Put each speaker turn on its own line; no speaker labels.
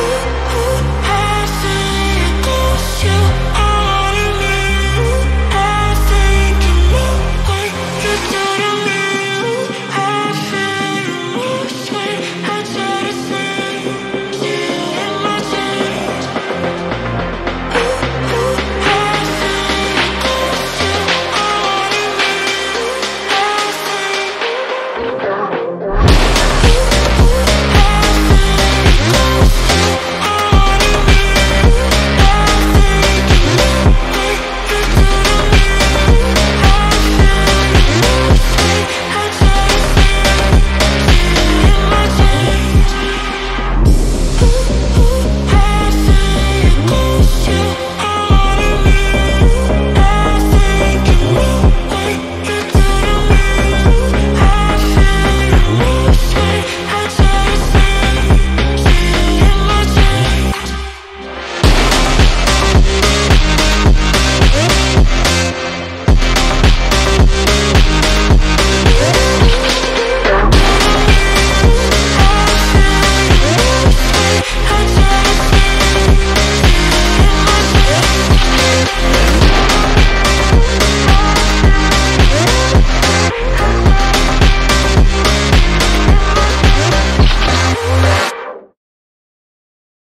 Oh.